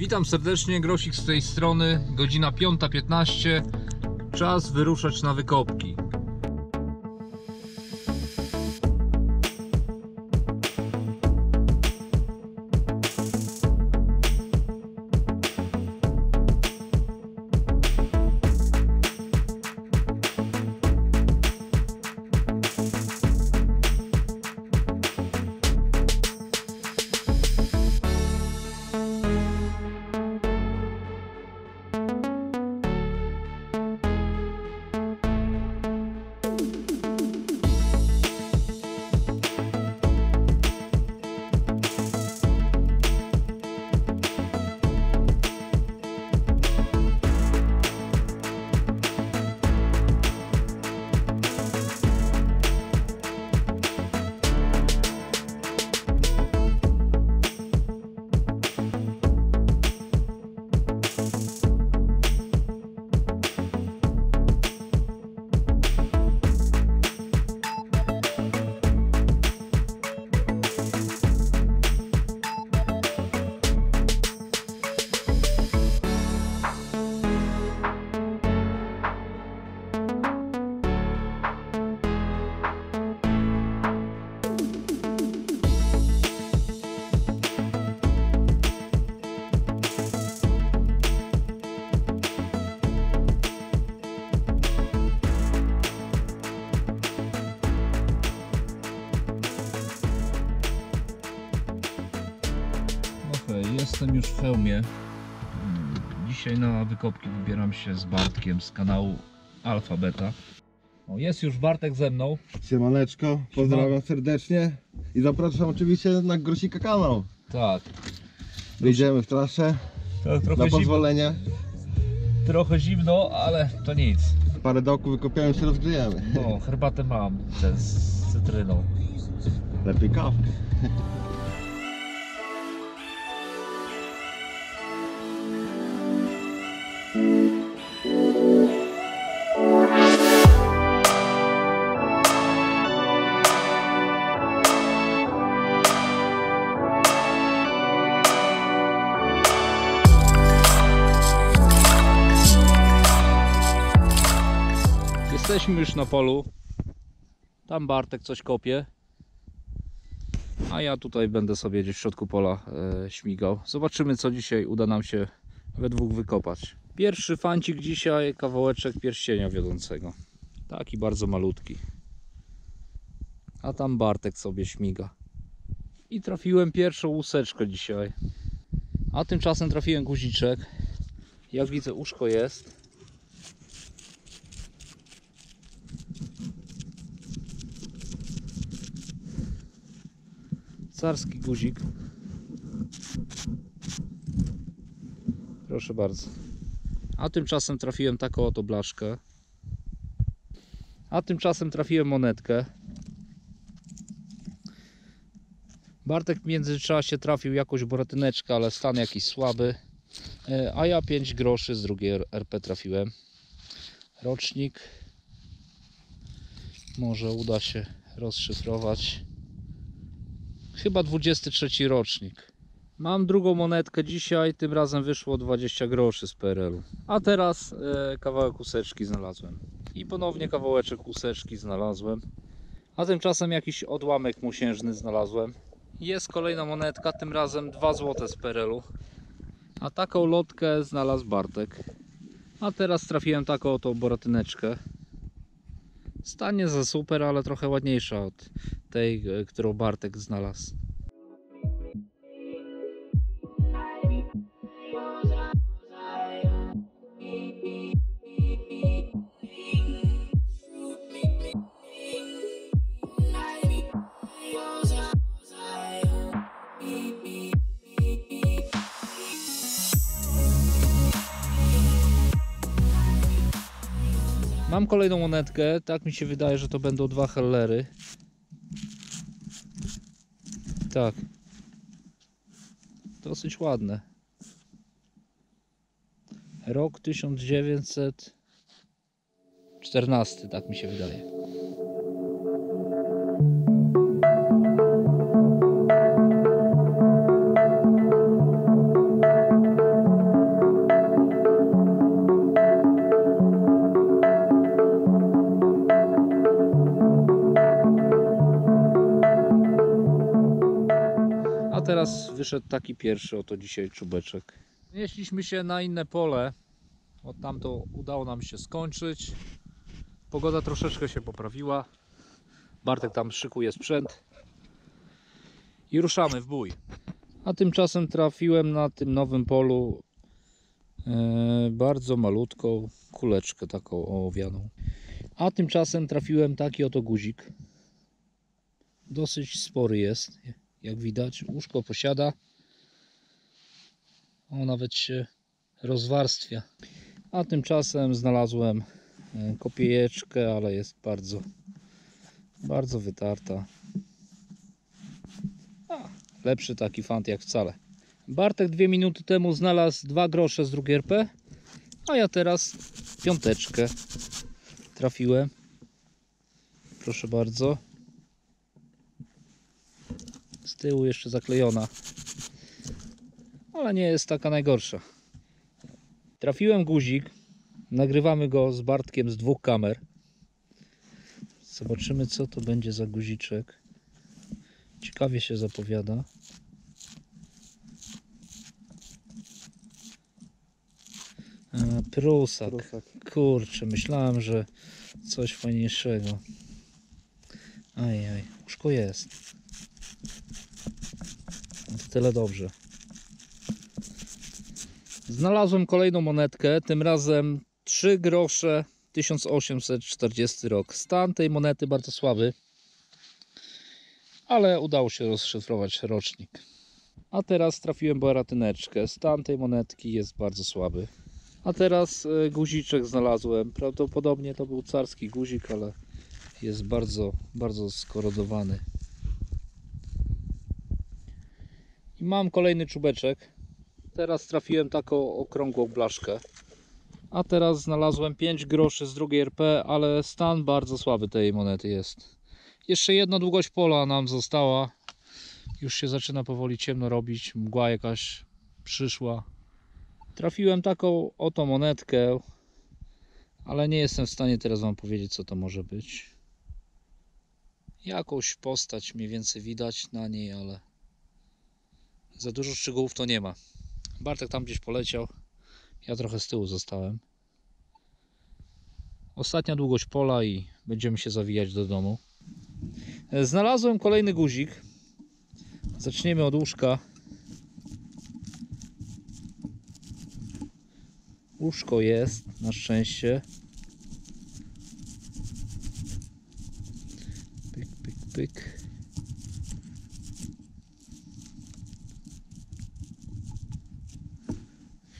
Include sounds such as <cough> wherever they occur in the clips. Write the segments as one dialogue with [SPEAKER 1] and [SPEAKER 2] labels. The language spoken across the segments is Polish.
[SPEAKER 1] Witam serdecznie, Grosik z tej strony, godzina 5.15, czas wyruszać na wykopki. Jestem już w hełmie. Mm, Dzisiaj na wykopki wybieram się z Bartkiem z kanału Alfa Beta. O, jest już Bartek ze mną.
[SPEAKER 2] Siemaneczko, pozdrawiam serdecznie i zapraszam oczywiście na Grosika kanał.
[SPEAKER 1] Tak.
[SPEAKER 2] Wyjdziemy w trasę na
[SPEAKER 1] trochę, zimno,
[SPEAKER 2] pozwolenie.
[SPEAKER 1] trochę zimno, ale to nic.
[SPEAKER 2] Parę dołków wykopiemy się rozgrzejemy.
[SPEAKER 1] No, herbatę mam z cytryną.
[SPEAKER 2] Lepiej kawkę.
[SPEAKER 1] Jesteśmy już na polu. Tam Bartek coś kopie. A ja tutaj będę sobie gdzieś w środku pola e, śmigał. Zobaczymy co dzisiaj uda nam się we dwóch wykopać. Pierwszy fancik dzisiaj, kawałeczek pierścienia wiodącego. Taki bardzo malutki. A tam Bartek sobie śmiga. I trafiłem pierwszą łuseczkę dzisiaj. A tymczasem trafiłem guziczek. Jak widzę uszko jest. Carski guzik. Proszę bardzo. A tymczasem trafiłem taką oto blaszkę. A tymczasem trafiłem monetkę. Bartek w międzyczasie trafił jakąś boratyneczkę, ale stan jakiś słaby. E, A ja 5 groszy z drugiej RP trafiłem. Rocznik. Może uda się rozszyfrować. Chyba 23 rocznik. Mam drugą monetkę dzisiaj, tym razem wyszło 20 groszy z PRL-u. A teraz e, kawałek łuseczki znalazłem. I ponownie kawałeczek łuseczki znalazłem. A tymczasem jakiś odłamek musiężny znalazłem. Jest kolejna monetka, tym razem 2 zł z PRL-u. A taką lotkę znalazł Bartek. A teraz trafiłem taką oto boratyneczkę. Stanie za super, ale trochę ładniejsza od tej, e, którą Bartek znalazł. Mam kolejną monetkę. Tak mi się wydaje, że to będą dwa hellery. Tak. Dosyć ładne. Rok 1914, tak mi się wydaje. Wyszedł taki pierwszy oto dzisiaj czubeczek. Nieśliśmy się na inne pole. Od tamto udało nam się skończyć. Pogoda troszeczkę się poprawiła. Bartek tam szykuje sprzęt. I ruszamy w bój. A tymczasem trafiłem na tym nowym polu e, bardzo malutką kuleczkę taką ołowianą. A tymczasem trafiłem taki oto guzik. Dosyć spory jest, jak widać. Łóżko posiada. O, nawet się rozwarstwia. A tymczasem znalazłem e, kopiejeczkę, ale jest bardzo, bardzo wytarta. A, lepszy taki fant jak wcale. Bartek dwie minuty temu znalazł dwa grosze z drugiej RP, a ja teraz piąteczkę trafiłem. Proszę bardzo. Z tyłu jeszcze zaklejona. Ale nie jest taka najgorsza. Trafiłem guzik. Nagrywamy go z Bartkiem z dwóch kamer. Zobaczymy co to będzie za guziczek. Ciekawie się zapowiada. Prusak.
[SPEAKER 2] Prusak.
[SPEAKER 1] Kurczę, myślałem, że coś fajniejszego. Ajaj, łóżko jest. Tyle dobrze. Znalazłem kolejną monetkę, tym razem 3 grosze 1840 rok. Stan tej monety bardzo słaby, ale udało się rozszyfrować rocznik. A teraz trafiłem baratyneczkę. Stan tej monetki jest bardzo słaby. A teraz e, guziczek znalazłem. Prawdopodobnie to był carski guzik, ale jest bardzo, bardzo skorodowany. I mam kolejny czubeczek. Teraz trafiłem taką okrągłą blaszkę. A teraz znalazłem 5 groszy z drugiej RP, ale stan bardzo słaby tej monety jest. Jeszcze jedna długość pola nam została. Już się zaczyna powoli ciemno robić. Mgła jakaś przyszła. Trafiłem taką oto monetkę, ale nie jestem w stanie teraz Wam powiedzieć, co to może być. Jakąś postać mniej więcej widać na niej, ale za dużo szczegółów to nie ma. Bartek tam gdzieś poleciał, ja trochę z tyłu zostałem. Ostatnia długość pola i będziemy się zawijać do domu. Znalazłem kolejny guzik. Zaczniemy od łóżka. Łóżko jest, na szczęście.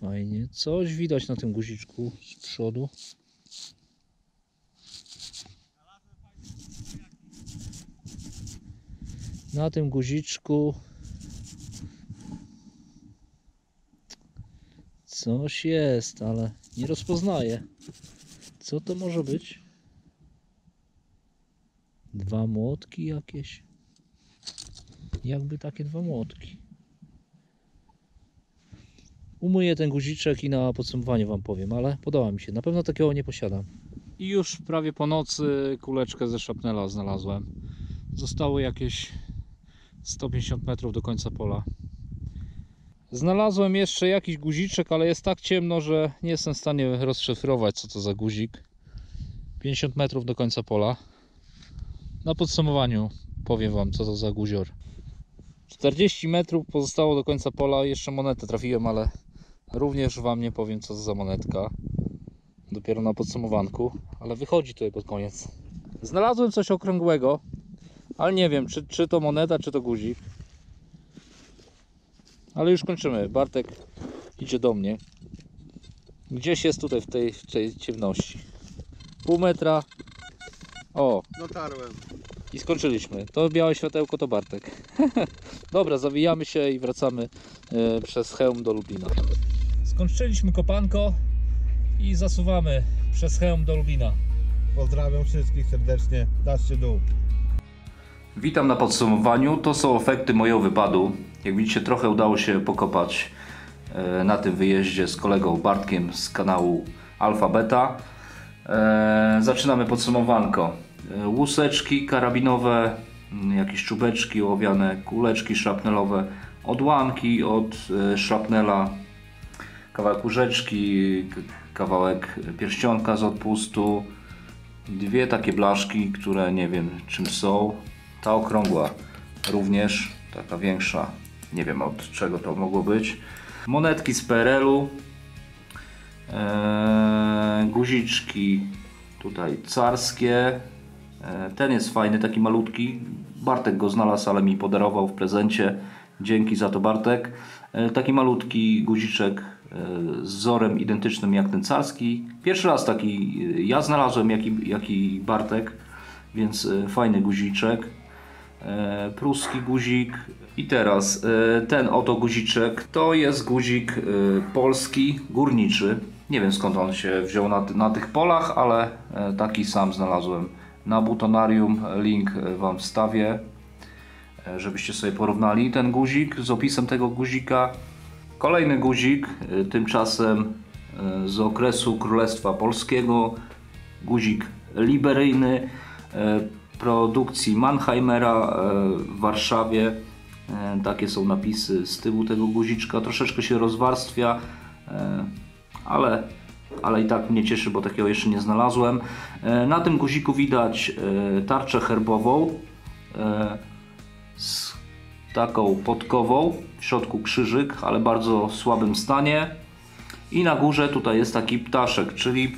[SPEAKER 1] Fajnie. Coś widać na tym guziczku z przodu. Na tym guziczku Coś jest, ale nie rozpoznaję. Co to może być? Dwa młotki jakieś? Jakby takie dwa młotki. Umyję ten guziczek i na podsumowanie Wam powiem, ale podoba mi się. Na pewno takiego nie posiadam. I już prawie po nocy kuleczkę ze szapnela znalazłem. Zostało jakieś 150 metrów do końca pola. Znalazłem jeszcze jakiś guziczek, ale jest tak ciemno, że nie jestem w stanie rozszyfrować co to za guzik. 50 metrów do końca pola. Na podsumowaniu powiem Wam co to za guzior. 40 metrów pozostało do końca pola. Jeszcze monetę trafiłem, ale również Wam nie powiem co to za monetka. Dopiero na podsumowanku, ale wychodzi tutaj pod koniec. Znalazłem coś okrągłego, ale nie wiem czy, czy to moneta, czy to guzik. Ale już kończymy. Bartek idzie do mnie. Gdzieś jest tutaj w tej, w tej ciemności. Pół metra. O,
[SPEAKER 2] Dotarłem.
[SPEAKER 1] i skończyliśmy. To białe światełko to Bartek. <laughs> Dobra, zawijamy się i wracamy e, przez hełm do Lublina. Skończyliśmy kopanko i zasuwamy przez hełm do Lublina.
[SPEAKER 2] Pozdrawiam wszystkich serdecznie. Daszcie dół.
[SPEAKER 1] Witam na podsumowaniu. To są efekty mojego wypadu. Jak widzicie, trochę udało się pokopać e, na tym wyjeździe z kolegą Bartkiem z kanału Alfa Beta. E, Zaczynamy podsumowanko. E, Łuseczki karabinowe, m, jakieś czubeczki ołowiane, kuleczki szrapnelowe, odłamki od szrapnela, kawałek łóżeczki, k- kawałek pierścionka z odpustu, dwie takie blaszki, które nie wiem czym są. Ta okrągła również, taka większa, nie wiem od czego to mogło być. Monetki z PRL-u, Eee, guziczki tutaj carskie. Eee, ten jest fajny, taki malutki. Bartek go znalazł, ale mi podarował w prezencie. Dzięki za to Bartek. Eee, taki malutki guziczek z wzorem identycznym jak ten carski. Pierwszy raz taki e, ja znalazłem, jak i, jak i Bartek, więc e, fajny guziczek. E, pruski guzik i teraz ten oto guziczek to jest guzik polski, górniczy. Nie wiem skąd on się wziął na, na tych polach, ale taki sam znalazłem na butonarium. Link Wam wstawię, żebyście sobie porównali ten guzik z opisem tego guzika. Kolejny guzik, e, tymczasem e, z okresu Królestwa Polskiego, guzik liberyjny e, produkcji Mannheimera w Warszawie. Takie są napisy z tyłu tego guziczka. Troszeczkę się rozwarstwia, ale, ale i tak mnie cieszy, bo takiego jeszcze nie znalazłem. Na tym guziku widać tarczę herbową z taką podkową, w środku krzyżyk, ale bardzo słabym stanie. I na górze tutaj jest taki ptaszek, czyli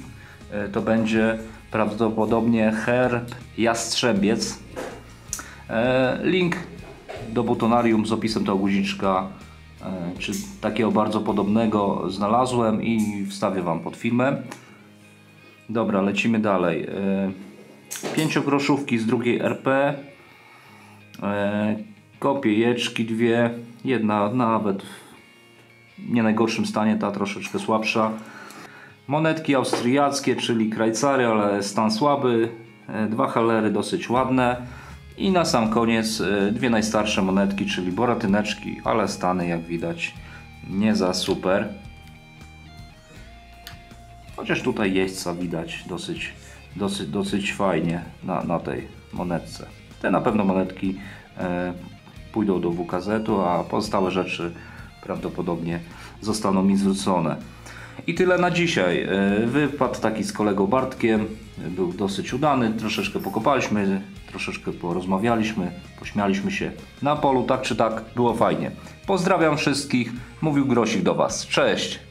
[SPEAKER 1] e, to będzie prawdopodobnie herb jastrzebiec. E, Link do butonarium z opisem tego guziczka, e, czy takiego bardzo podobnego znalazłem i wstawię Wam pod filmem. Dobra, lecimy dalej. Pięciogroszówki z drugiej RP. E, Kopiejeczki dwie. Jedna nawet w nie najgorszym stanie, ta troszeczkę słabsza. Monetki austriackie, czyli krajcary, ale stan słaby. E, Dwa halery dosyć ładne. I na sam koniec e, dwie najstarsze monetki, czyli boratyneczki, ale stany jak widać nie za super. Chociaż tutaj jeźdźca widać dosyć, dosyć, dosyć fajnie na, na tej monetce. Te na pewno monetki e, pójdą do WKZ-u, a pozostałe rzeczy prawdopodobnie zostaną mi zwrócone. I tyle na dzisiaj. E, Wypad taki z kolegą Bartkiem był dosyć udany. Troszeczkę pokopaliśmy, troszeczkę porozmawialiśmy, pośmialiśmy się na polu, tak czy tak było fajnie. Pozdrawiam wszystkich. Mówił Grosik do Was. Cześć!